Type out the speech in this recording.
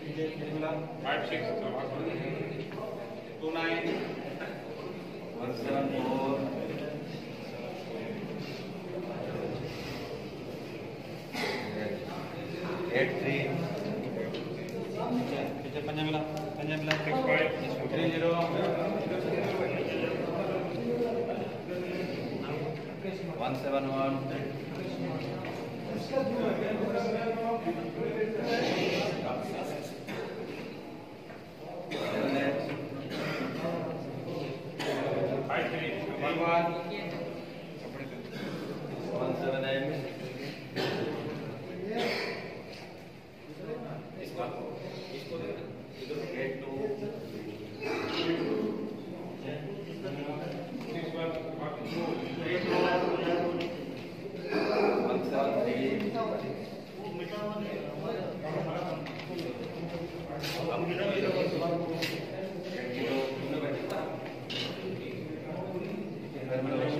पीछे पीछे पीछे five six two nine one seven four eight three पीछे पंजा मिला पंजा मिला six five three zero one seven one seven eight five three one one